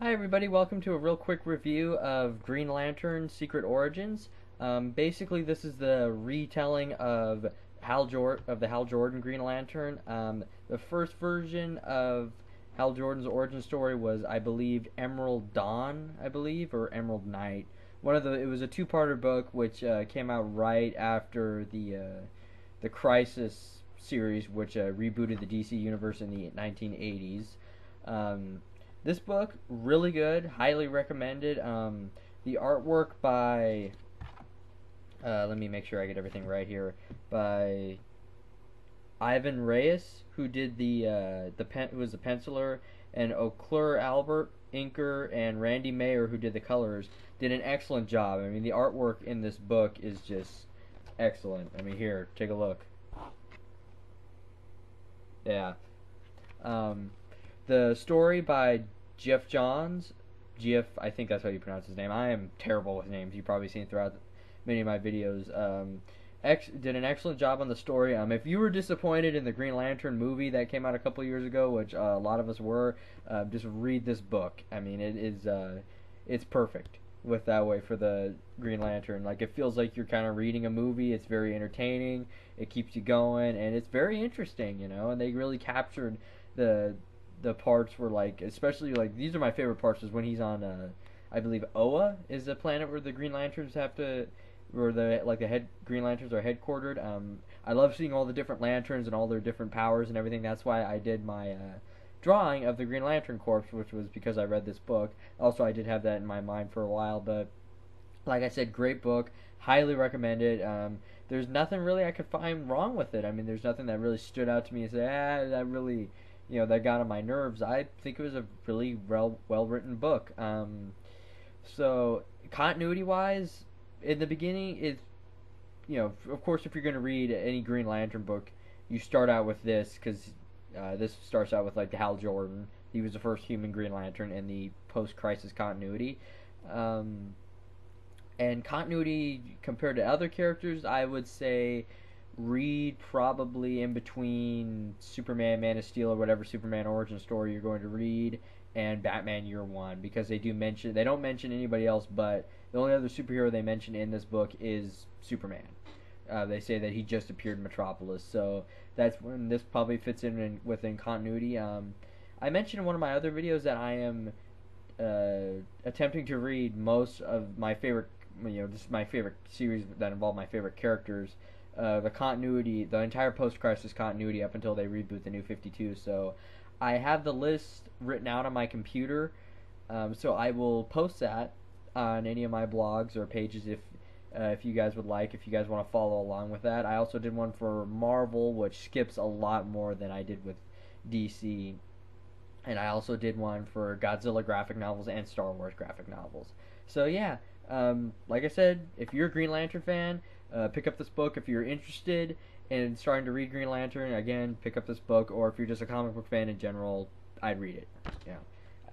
Hi everybody, welcome to a real quick review of Green Lantern Secret Origins. Um, basically, this is the retelling of Hal Jor- of the Hal Jordan Green Lantern. Um, the first version of Hal Jordan's origin story was, I believe, Emerald Dawn, I believe, or Emerald Night. One of the it was a two-parter book which uh, came out right after the uh, the Crisis series, which uh, rebooted the DC universe in the 1980s. Um, this book really good, highly recommended. Um, the artwork by uh, let me make sure I get everything right here by Ivan Reis, who did the uh, the pen, who was the penciler, and Oclair Albert, inker, and Randy Mayor, who did the colors, did an excellent job. I mean, the artwork in this book is just excellent. I mean, here, take a look. Yeah. Um, the story by Geoff Johns. Geoff, I think that's how you pronounce his name. I am terrible with names. You've probably seen throughout many of my videos. Um, ex- did an excellent job on the story. Um, if you were disappointed in the Green Lantern movie that came out a couple years ago, which uh, a lot of us were, uh, just read this book. I mean, it is uh, it's perfect with that way for the Green Lantern. Like it feels like you're kind of reading a movie. It's very entertaining. It keeps you going, and it's very interesting. You know, and they really captured the the parts were like, especially like these are my favorite parts is when he's on, uh, I believe Oa is the planet where the Green Lanterns have to, where the like the head Green Lanterns are headquartered. Um, I love seeing all the different lanterns and all their different powers and everything. That's why I did my uh, drawing of the Green Lantern Corps, which was because I read this book. Also, I did have that in my mind for a while, but like I said, great book, highly recommended. Um, there's nothing really I could find wrong with it. I mean, there's nothing that really stood out to me and say, ah, that really you know that got on my nerves. I think it was a really well well written book. Um, so continuity wise, in the beginning, it you know of course if you're going to read any Green Lantern book, you start out with this because uh, this starts out with like the Hal Jordan. He was the first human Green Lantern in the post crisis continuity. Um, and continuity compared to other characters, I would say read probably in between Superman, Man of Steel, or whatever Superman origin story you're going to read, and Batman Year One because they do mention they don't mention anybody else, but the only other superhero they mention in this book is Superman. Uh, they say that he just appeared in Metropolis, so that's when this probably fits in, in within continuity. Um, I mentioned in one of my other videos that I am uh, attempting to read most of my favorite, you know, this is my favorite series that involve my favorite characters uh, the continuity, the entire post-crisis continuity up until they reboot the New 52. So I have the list written out on my computer. Um, so I will post that on any of my blogs or pages if uh, if you guys would like, if you guys want to follow along with that. I also did one for Marvel, which skips a lot more than I did with DC. And I also did one for Godzilla graphic novels and Star Wars graphic novels. So yeah, um, like I said, if you're a Green Lantern fan, uh, pick up this book if you're interested in starting to read Green Lantern. Again, pick up this book, or if you're just a comic book fan in general, I'd read it. Yeah.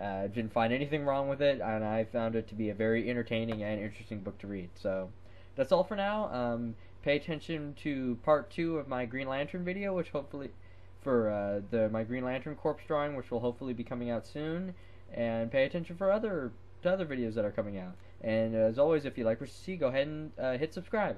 Uh, didn't find anything wrong with it, and I found it to be a very entertaining and interesting book to read. So that's all for now. Um, pay attention to part two of my Green Lantern video, which hopefully for uh, the my Green Lantern corpse drawing, which will hopefully be coming out soon, and pay attention for other to other videos that are coming out. And as always, if you like what you see, go ahead and uh, hit subscribe.